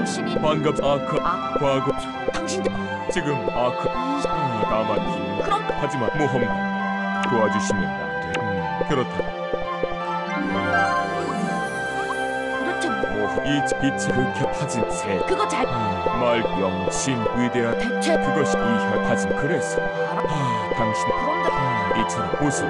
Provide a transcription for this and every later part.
당신이 반갑 아크 아 과거 당신들 지금 아크 음, 다만 그럼 하지만 모험가 도와주시면 안돼. 음, 그렇다. 도대체 뭐- 모험 이 빛이 그렇게 파진 새. 그거 잘말 영신 위대한 대체 그것이 이혀 파진 그래서. 알아? 아, 당신. 그런데 이처럼 보수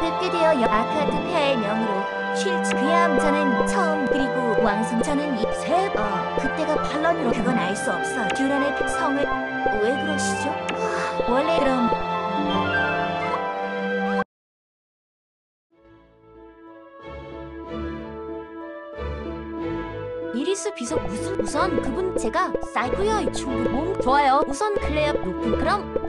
뵙게 되어 여- 아카트 폐하의 명으로 그야 저는 처음 그리고 왕성 저는 이세 어, 그때가 반란으로 그건 알 수 없어. 듀란의 성을 왜 그러시죠? 원래 그럼 이리스 비석 무슨 우선 그분 제가 사이코야 충분. 몸 좋아요. 우선 클레어 높은 그럼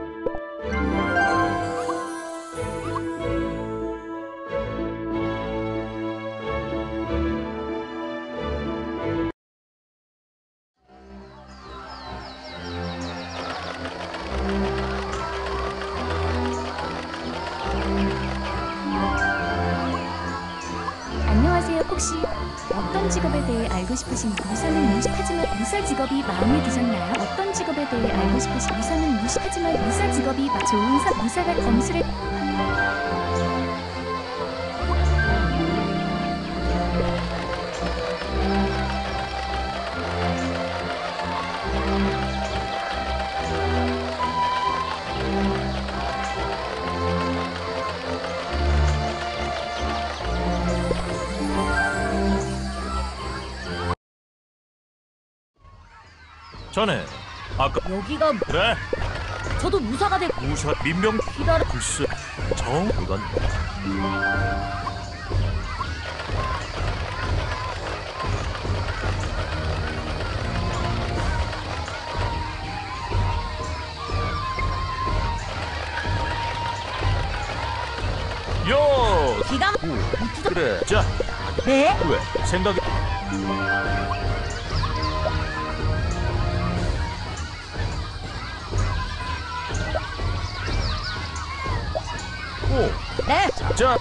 자네 아까 여기가 그래? 저도 무사가 되 무사 민명 기다려 글쎄 정? 이건 요! 기가 그래. 자. 네? 왜? 생각이 네. 자,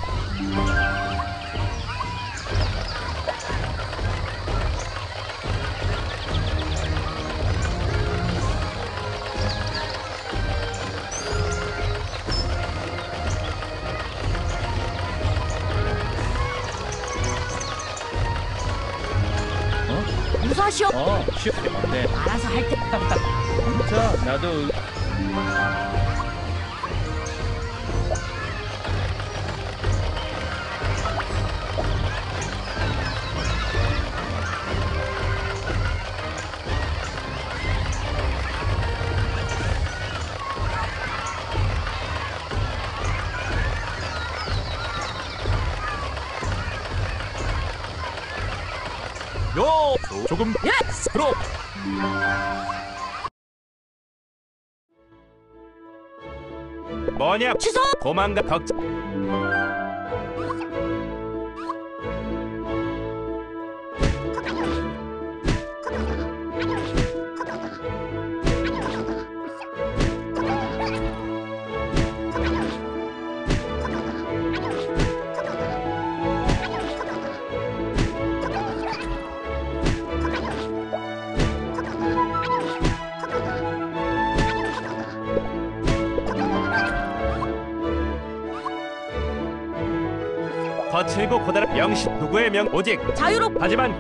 무사시오 어, 쉬어. 네. 알아서 할 때 자, 나도 조금 예스! 그럼 뭐냐? 취소! 도망가 걱정 거칠고 고단한 명신 누구의 명 오직 자유롭 하지만